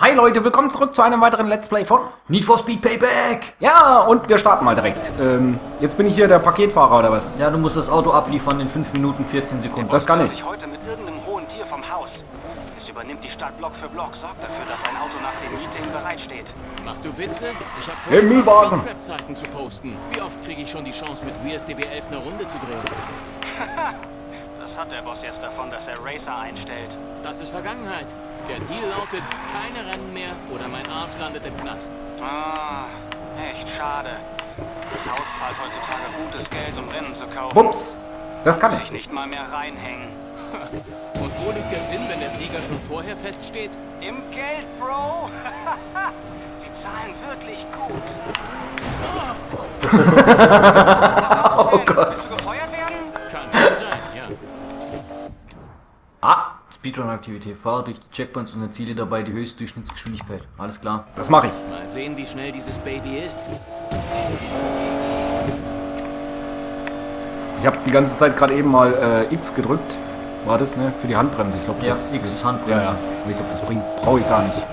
Hi Leute, willkommen zurück zu einem weiteren Let's Play von Need for Speed Payback! Ja, und wir starten mal direkt. Ähm, jetzt bin ich hier der Paketfahrer oder was? Ja, du musst das Auto abliefern in 5 Minuten 14 Sekunden. Das kann ich. heute mit irgendeinem hohen Tier vom Haus. Es übernimmt die Stadt Block für Block, sorgt dafür, dass ein Auto nach dem Meeting bereitsteht. Machst du Witze? Ich habe Hey, Müllwagen. Webseiten zu posten. Wie oft kriege ich schon die Chance, mit Weirs DB11 eine Runde zu drehen? Das hat der Boss jetzt davon, dass er Racer einstellt. Das ist Vergangenheit. Der Deal lautet, keine Rennen mehr oder mein Arsch landet im Knast. Ah, echt schade. Das Haus zahlt heutzutage gutes Geld, um Rennen zu kaufen. Bups, das kann ich. nicht mal mehr reinhängen. Und wo liegt der Sinn, wenn der Sieger schon vorher feststeht? Im Geld, Bro! Sie zahlen wirklich gut. Oh Gott. Speedrun-Aktivität. Fahre durch die Checkpoints und erziele dabei die höchste Durchschnittsgeschwindigkeit. Alles klar. das mache ich. Mal sehen, wie schnell dieses Baby ist. Ich habe die ganze Zeit gerade eben mal äh, X gedrückt. War das, ne? Für die Handbremse. Ich glaube, Ja, das X ist Handbremse. Ja, ja. Ich glaube, das bringt, brauche ich gar nicht.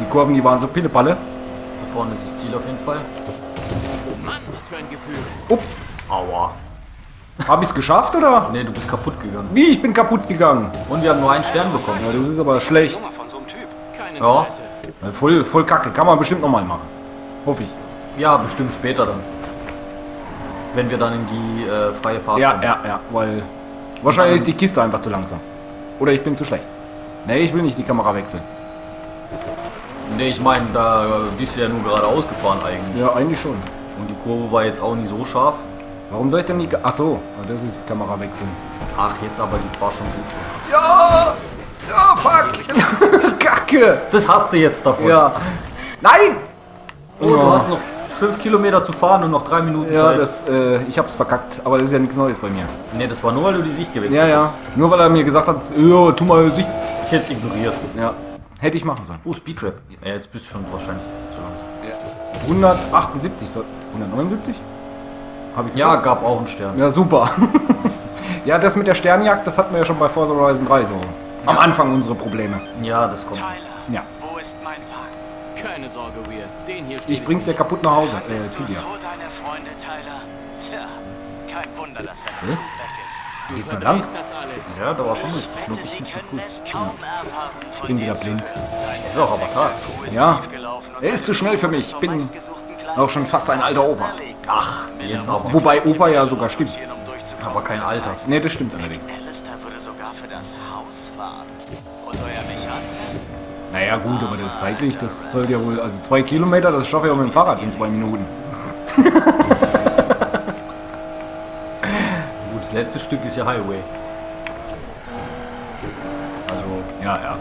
Die Kurven, die waren so Pillepalle. Da vorne ist das Ziel auf jeden Fall. Oh Mann, was für ein Gefühl. Ups. Aua. Habe ich es geschafft, oder? Ne, du bist kaputt gegangen. Wie? Ich bin kaputt gegangen. Und wir haben nur einen Stern bekommen. Ja, das ist aber schlecht. Ja. Äh, Voll, voll kacke. Kann man bestimmt nochmal machen. Hoffe ich. Ja, bestimmt später dann. Wenn wir dann in die äh, freie Fahrt Ja, kommen. ja, ja, weil wahrscheinlich ist die Kiste einfach zu langsam. Oder ich bin zu schlecht. Nee, ich will nicht die Kamera wechseln. Ne, ich meine, da bist du ja nur geradeaus gefahren eigentlich. Ja, eigentlich schon. Und die Kurve war jetzt auch nicht so scharf. Warum soll ich denn die... Ach so, ah, das ist Kamera wechseln. Ach, jetzt aber, die war schon gut so. Ja! Ja, fuck! Kacke! Das hast du jetzt davon. Ja. Nein! Oh, du hast noch 5 Kilometer zu fahren und noch 3 Minuten Ja, Zeit. das, äh, ich hab's verkackt, aber das ist ja nichts Neues bei mir. Ne, das war nur, weil du die Sicht gewechselt Ja, ja. Nur weil er mir gesagt hat, ja, tu mal Sicht. hast. Ich hätte es ignoriert. Ja. Hätte ich machen sollen. Oh, Speedtrap. Ja, jetzt bist du schon wahrscheinlich zu langsam. 178, so, 179? Habe ich Ja, geschafft? gab auch einen Stern. Ja, super. ja, das mit der Sternjagd, das hatten wir ja schon bei Forza Horizon 3 so. Am Ja. Anfang unsere Probleme. Ja, das kommt. Tyler, Ja. wo ist mein Wagen? Keine Sorge, Weir. Den hier steht Ich bring's dir kaputt nach Hause, äh, zu dir. Hä? Geht's denn lang? Ja, da war schon richtig. Nur ein bisschen zu früh. Ich bin wieder blind. Ist auch aber Tag. Ja. Er ist zu schnell für mich. Ich bin auch schon fast ein alter Opa. Ach, jetzt aber. Wobei Opa ja sogar stimmt. Aber kein Alter. Ne, das stimmt allerdings. Alistair würde sogar für das Haus fahren. Und euer Mechaniker? Naja gut, aber das ist zeitlich, das soll ja wohl, also zwei Kilometer, das schaffe ich auch mit dem Fahrrad in zwei Minuten. Gut, das letzte Stück ist ja Highway. Also, Ja, ja.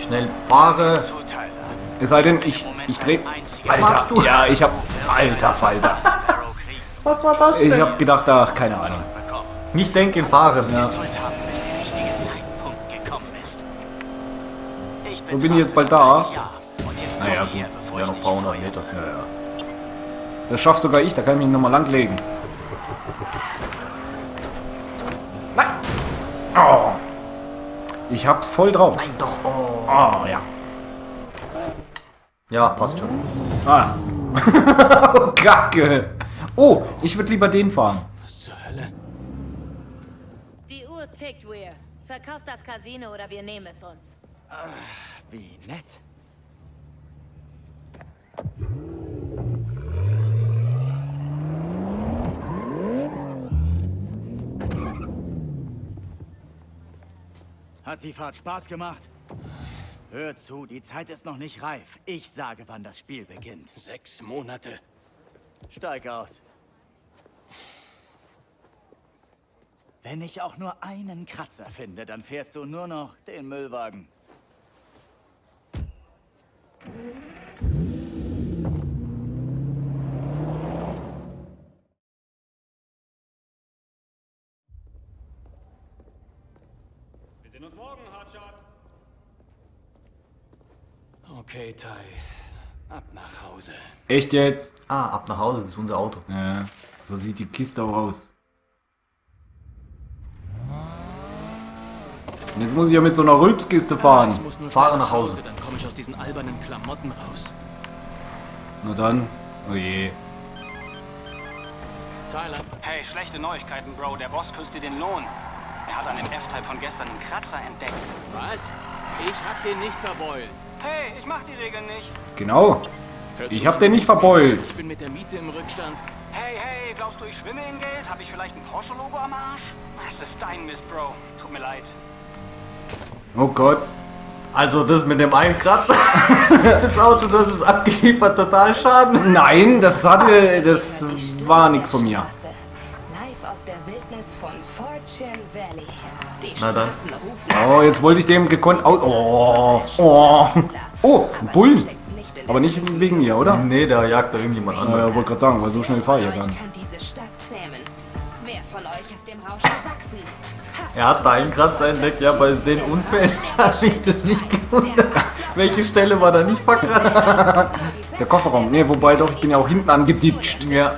schnell fahre. Es sei denn, ich, ich dreh... Einziger Alter, ja, ich hab... Alter Falter. Was war das Ich hab gedacht, ach, keine Ahnung. Nicht denken, fahren. Ja. Wo bin ich jetzt bald da? Naja, gut. Ja, noch ein paar hundert. Meter. Ja, ja. Das schafft sogar ich, da kann ich mich nochmal langlegen. Nein! Oh. Ich hab's voll drauf. Nein, doch. Oh. Oh, ja. Ja, passt schon. Ah. oh, Kacke. Oh, ich würde lieber den fahren. Was zur Hölle? Die Uhr tickt, Weir. Verkauft das Casino oder wir nehmen es uns. Wie nett. Hat die Fahrt Spaß gemacht? Hör zu, die Zeit ist noch nicht reif. Ich sage, wann das Spiel beginnt. Sechs Monate. Steig aus. Wenn ich auch nur einen Kratzer finde, dann fährst du nur noch den Müllwagen. Okay, Tai. Ab nach Hause. Echt jetzt? Ah, ab nach Hause, das ist unser Auto. Ja, so sieht die Kiste auch aus. Und jetzt muss ich ja mit so einer Rülpskiste fahren. Ich muss nur Fahre nach Hause. Dann komme mich aus diesen albernen Klamotten raus. Na dann. Oh je. Tyler, Hey, schlechte Neuigkeiten, Bro. Der Boss küsst dir den Lohn. Er hat an dem F-Type von gestern einen Kratzer entdeckt. was? Ich hab den nicht verbeult. Hey, ich mach die Regeln nicht. Genau. Ich hab den nicht verbeult. Ich bin mit der Miete im Rückstand. Hey, hey, glaubst du, ich schwimme in Geld? Hab ich vielleicht ein Porsche-Logo am Arsch? Das ist dein Mist, Bro. Tut mir leid. Oh Gott. Also das mit dem einen Kratzer, das Auto, das ist abgeliefert, total Schaden. Nein, das hatte. Das war nichts von mir. Live aus der Wildnis von Fortune Valley. Die Na dann. Oh, jetzt wollte ich dem gekonnt aus. Oh, oh. Oh, ein Bullen. Aber nicht wegen mir, oder? Nee, da jagt da irgendjemand anders. ja, wollte gerade sagen, weil so schnell fahre ich ja Euch dann. Er hat da einen Kratzer entdeckt, ja, bei den Unfällen habe ich das nicht gewundert. Welche Stelle war da nicht verkratzt? Der Kofferraum. Nee, wobei doch, ich bin ja auch hinten angeditscht. Ja.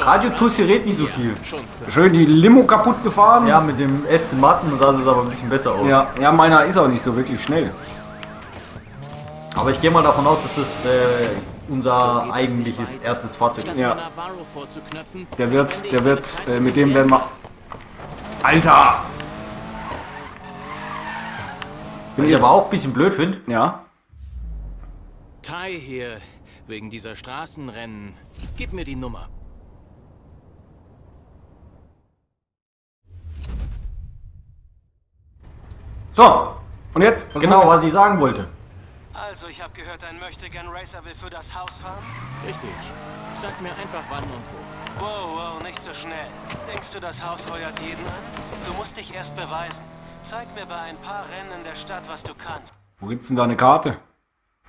Radio Tussi redet nicht so viel. Schon Schön die Limo kaputt gefahren. Ja, mit dem Aston Martin sah es aber ein bisschen besser aus. Ja, ja, meiner ist auch nicht so wirklich schnell. Aber ich gehe mal davon aus, dass das äh, unser eigentliches erstes Fahrzeug ist. Ja. Der wird, der wird, äh, mit dem werden wir. Alter! Bin Was ich aber auch ein bisschen blöd finde. Ja. Ty hier, wegen dieser Straßenrennen. Gib mir die Nummer. So. Und jetzt? Was Genau, was ich sagen wollte. Also, ich habe gehört, ein Möchtegern Racer will für das Haus fahren. Richtig. Sag mir einfach wann und wo. Wow, wow, nicht so schnell. Denkst du, das Haus heuert jeden an? Du musst dich erst beweisen. Zeig mir bei ein paar Rennen in der Stadt, was du kannst. Wo gibt's denn da eine Karte?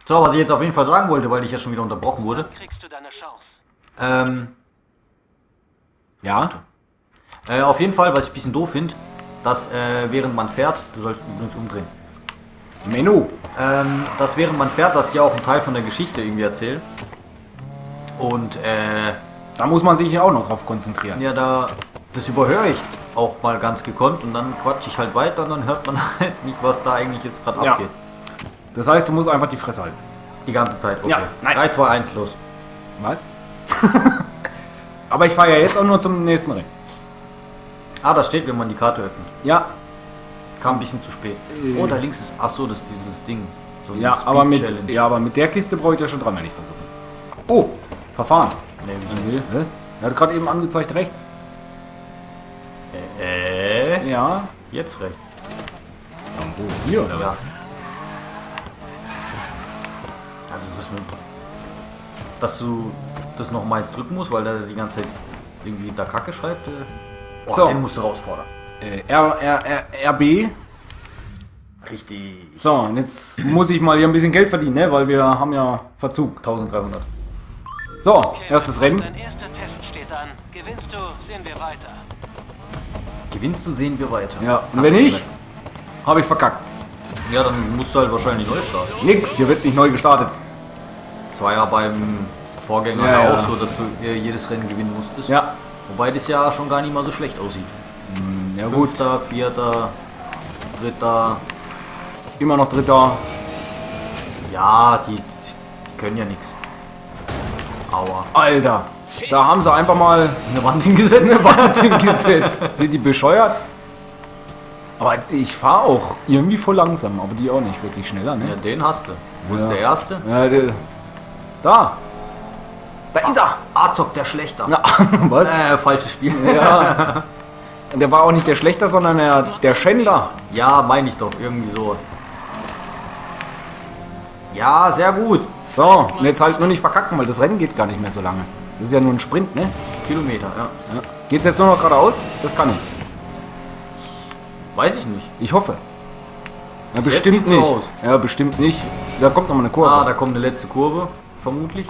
So, was ich jetzt auf jeden Fall sagen wollte, weil ich ja schon wieder unterbrochen wurde. Kriegst du deine Chance. Ähm, Ja. äh, auf jeden Fall, was ich ein bisschen doof finde, dass äh, während man fährt, du sollst übrigens umdrehen, Menno. ähm, dass während man fährt, dass die auch einen Teil von der Geschichte irgendwie erzählen. Und äh, Da muss man sich ja auch noch drauf konzentrieren. ja, da, das überhöre ich auch mal ganz gekonnt und dann quatsch ich halt weiter und dann hört man halt nicht, was da eigentlich jetzt gerade Ja. abgeht. Das heißt, du musst einfach die Fresse halten. Die ganze Zeit. Okay. Ja, nein. 3, 2, 1, los. Was? Aber ich fahre ja jetzt auch nur zum nächsten Ring. Ah, da steht, wenn man die Karte öffnet. Ja, Kam ein bisschen zu spät. Äh. Oh, da links ist. Ach so, das ist dieses Ding. So ja, aber mit, ja, aber mit der Kiste brauche ich ja schon dreimal nicht versuchen. Oh, Verfahren. Nee, wieso? Hä? Er hat gerade eben angezeigt rechts. Äh, Ja. jetzt recht. Wo? Hier oder Ja. was? Also das mit, dass du das noch mal jetzt drücken musst, weil der die ganze Zeit irgendwie da Kacke schreibt. Äh, oh, So. den musst du rausfordern. Äh, R, R, R, RB. Richtig. So, und jetzt muss ich mal hier ein bisschen Geld verdienen, ne? Weil wir haben ja Verzug. 1300. So, erstes Rennen. Dein erster Test steht an. Gewinnst du, sehen wir weiter. Gewinnst du, sehen wir weiter. Ja, und wenn nicht, habe ich verkackt. Ja, dann musst du halt wahrscheinlich neu starten. Nix, hier wird nicht neu gestartet. Das war ja beim Vorgänger Ja, ja, auch so, dass du jedes Rennen gewinnen musstest. Ja, Wobei das ja schon gar nicht mal so schlecht aussieht. Ja gut. Fünfter, vierter, dritter. Immer noch Dritter. Ja, die, die können ja nichts. Aua. Alter, da haben sie einfach mal Eine Wand hingesetzt. eine Wand hingesetzt. Sind die bescheuert? Aber ich fahre auch irgendwie voll langsam, aber die auch nicht wirklich schneller, Ja, ne? den hast du. Wo ist Ja. der erste? Ja, der, da. Da ist er. Azog, der Schlechter. Na, was? Äh, falsches Spiel. Ja. Der war auch nicht der Schlechter, sondern der, der Schändler. Ja, meine ich doch. Irgendwie sowas. Ja, sehr gut. So, und jetzt halt nur nicht verkacken, weil das Rennen geht gar nicht mehr so lange. Das ist ja nur ein Sprint, ne? Kilometer, ja. Ja. Geht's jetzt nur noch geradeaus? Das kann ich. Weiß ich nicht. Ich hoffe. Ja, bestimmt so nicht. aus. Ja, bestimmt nicht. Da kommt noch mal eine Kurve. Ah, da kommt eine letzte Kurve. Vermutlich.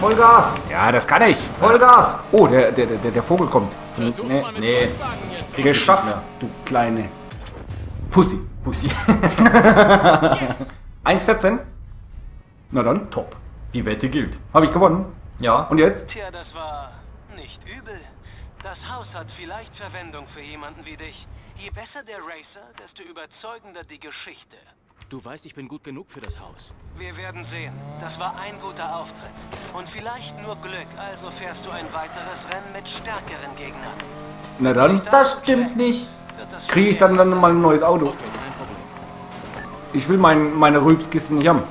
Vollgas. ja, das kann ich. Vollgas. Oh, der, der, der, der Vogel kommt. Versuch's Nee, mal mit nee. ich nicht Geschafft, du kleine Pussy. Pussy. 1,14? Na dann, Top. Die Wette gilt. habe ich gewonnen. Ja. Und jetzt? Tja, das war nicht übel. Das Haus hat vielleicht Verwendung für jemanden wie dich. Je besser der Racer, desto überzeugender die Geschichte. Du weißt, ich bin gut genug für das Haus. Wir werden sehen. Das war ein guter Auftritt. Und vielleicht nur Glück, also fährst du ein weiteres Rennen mit stärkeren Gegnern. Na dann Das stimmt nicht. Kriege ich dann, dann mal ein neues Auto. Okay, kein Problem. Ich will mein, meine Rülpskiste nicht haben.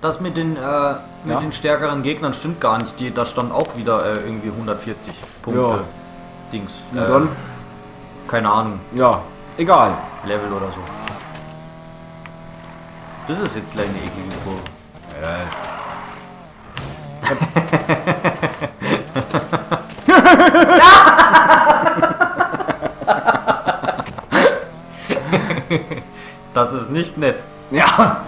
Das mit den, äh, mit Ja. den stärkeren Gegnern stimmt gar nicht. Die, da stand auch wieder äh, irgendwie 140 Punkte. Ja. Dings. Na Äh, dann, Keine Ahnung, ja, egal. Level oder so. Das ist jetzt gleich eine eklige Kurve. Das ist nicht nett. Ja,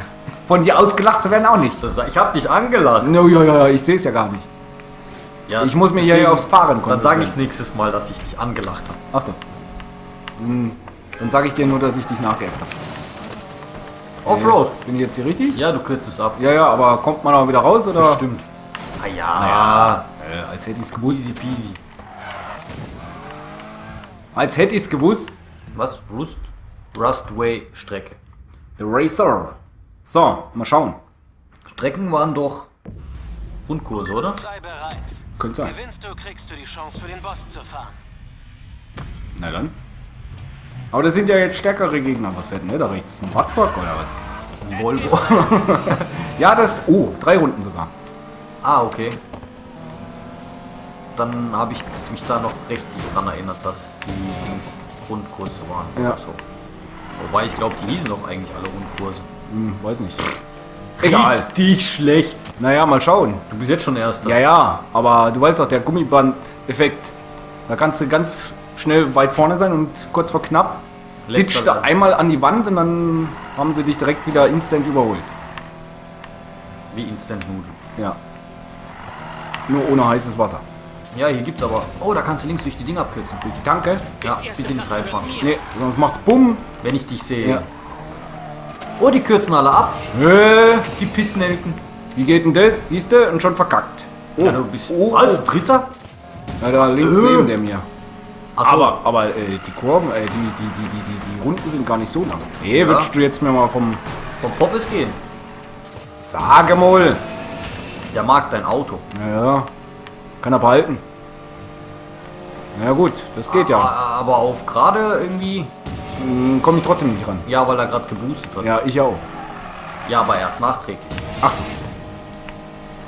von dir ausgelacht zu werden auch nicht. Das, ich hab dich angelacht. No, ja, ja, ja, ich sehe es ja gar nicht. Ja, Ich muss mir hier aufs Fahren Dann sage ich nächstes Mal, dass ich dich angelacht habe. Achso. Hm, Dann sage ich dir nur, dass ich dich nachgeäfft habe. Offroad. Bin ich jetzt hier richtig? Ja, du kürzt es ab. Ja, ja, aber kommt man auch wieder raus oder? Stimmt. Ah ja. Äh, als hätte ich es gewusst. Easy peasy. Als hätte ich es gewusst. Was? Rust? Rustway Strecke. The Racer. So, mal schauen. Strecken waren doch Rundkurse, oder? Könnte sein. Gewinnst du, kriegst du die Chance, für den Boss zu fahren. Na dann. Aber das sind ja jetzt stärkere Gegner. Was fährt denn der da rechts? Ein Wartburg oder was? Ein Volvo. Ja, das. Oh, drei Runden sogar. ah, okay. Dann habe ich mich da noch richtig dran erinnert, dass die Rundkurse waren. Ja. So. Wobei ich glaube, die hießen doch eigentlich alle Rundkurse. Hm, weiß nicht. Egal. Richtig schlecht. Naja, mal schauen. Du bist jetzt schon Erster. Ja, ja, aber du weißt doch, der Gummiband-Effekt. Da kannst du ganz schnell weit vorne sein und kurz vor knapp ditcht dann. einmal an die Wand und dann haben sie dich direkt wieder instant überholt. Wie Instant Nudel. Ja. Nur ohne heißes Wasser. Ja, hier gibt's aber. Oh, da kannst du links durch die Dinge abkürzen. Durch die Tanke? Ja, bitte nicht reinfahren. Nee, sonst macht's bumm. Wenn ich dich sehe. Ja. Oh, die kürzen alle ab. Äh, Die Pissnelken. wie geht denn das? Siehst du? Und schon verkackt. Oh, Ja, du bist. oh, Was? oh. Dritter? Ja, da links Äh. neben der mir. Achso. Aber, aber äh, die Kurven, äh, die, die, die, die, die, die Runden sind gar nicht so lang. Nee, Ja. würdest du jetzt mir mal vom... vom Poppes gehen. Sage mal. Der mag dein Auto. Ja, kann er behalten. Ja gut, das geht ja. Aber auf gerade irgendwie. Komme ich trotzdem nicht ran. Ja, weil er gerade geboostet hat. Ja. Ja, ich auch. aber erst nachträglich. Ach so.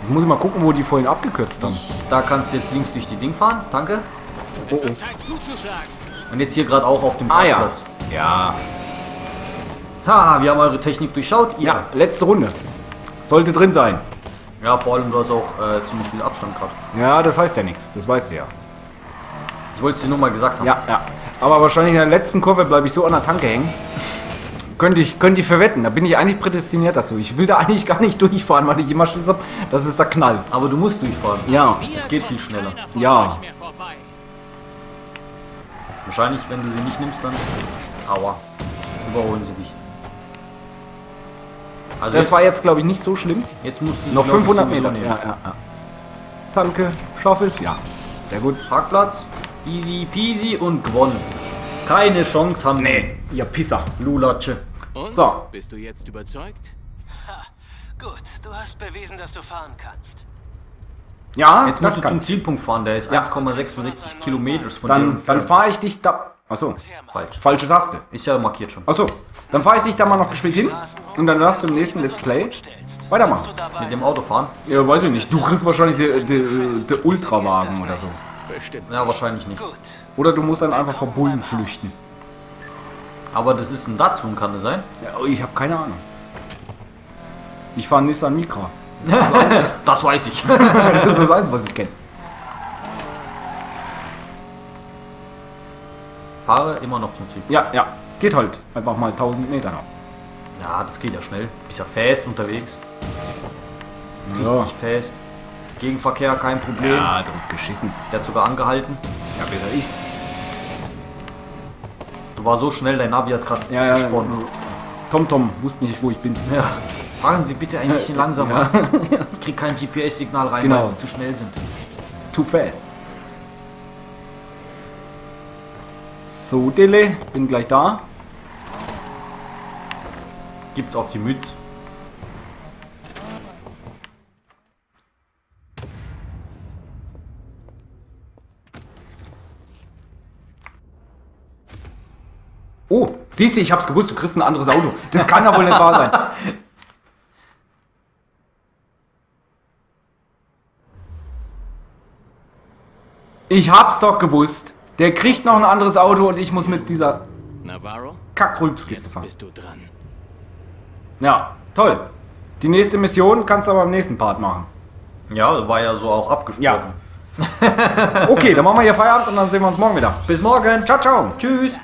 Jetzt muss ich mal gucken, wo die vorhin abgekürzt haben. Da kannst du jetzt links durch die Ding fahren. Danke. Es wird Zeit zuzuschlagen. Und jetzt hier gerade auch auf dem Ah ja. Parkplatz. Ja. Ha, wir haben eure Technik durchschaut. Ihr. Ja, letzte Runde. Sollte drin sein. Ja, vor allem du hast auch äh, ziemlich viel Abstand gerade. Ja, das heißt ja nichts. Das weißt du ja. Ich wollte es dir nur mal gesagt haben. Ja, ja. Aber wahrscheinlich in der letzten Kurve bleibe ich so an der Tanke hängen. Könnte ich, könnte ich verwetten. Da bin ich eigentlich prädestiniert dazu. Ich will da eigentlich gar nicht durchfahren, weil ich immer Schiss habe, dass es da knallt. Aber du musst durchfahren. Ja. Es geht viel schneller. Ja. Wahrscheinlich, wenn du sie nicht nimmst, dann. Aua. Überholen sie dich. Also Das jetzt, war jetzt, glaube ich, nicht so schlimm. jetzt musst du sie, Noch glaub ich, 500 sowieso Meter. nehmen. Ja, ja, ja. Tanke, schaff es. Ja. Sehr gut. Parkplatz. Easy peasy und gewonnen. Keine Chance haben nee. Ihr Pisser. Lulatsche. Und? So. Bist du jetzt überzeugt? Ha, gut, du hast bewiesen, dass du fahren kannst. Ja, Jetzt musst du kann. zum Zielpunkt fahren, der ist Ja. 1,66 Kilometer von dir Dann, dann fahre ich dich da. Achso, Falsch. falsche Taste. Ist ja markiert schon. Achso, dann fahre ich dich da mal noch gespielt hin und dann darfst du im nächsten Let's Play weitermachen. Mit dem Auto fahren? Ja, weiß ich nicht. Du kriegst wahrscheinlich den Ultrawagen oder so. Bestimmt. Ja, wahrscheinlich nicht. Oder du musst dann einfach vor Bullen flüchten. Aber das ist ein Datsun, kann das sein? Ja, ich habe keine Ahnung. Ich fahre Nissan Micra. Das weiß ich. Das ist das Einzige, was ich kenne. Fahre immer noch zum Ziel. Ja, ja. Geht halt. Einfach mal 1000 Meter noch. Ja, das geht ja schnell. Bist ja fest unterwegs. Richtig Ja. fest. Gegenverkehr, kein Problem. Ja, drauf geschissen. Der hat sogar angehalten. Ja, besser ist. Du war so schnell, dein Navi hat gerade Ja, ja. gesponnen. Tom Tom wusste nicht, wo ich bin. Ja. Fahren Sie bitte ein bisschen langsamer. Ich krieg kein GPS-Signal rein, Genau. weil Sie zu schnell sind. Too fast. So, Dille, bin gleich da. Gibt's auf die Mütze. Oh, siehst du, ich hab's gewusst, du kriegst ein anderes Auto. Das kann ja wohl nicht wahr sein. Ich hab's doch gewusst. Der kriegt noch ein anderes Auto und ich muss mit dieser Navarro, Kackrülpskiste fahren. bist du dran. Ja, toll. Die nächste Mission kannst du aber im nächsten Part machen. Ja, war ja so auch abgesprochen. Ja. Okay, dann machen wir hier Feierabend und dann sehen wir uns morgen wieder. Bis morgen. Ciao, ciao. Tschüss.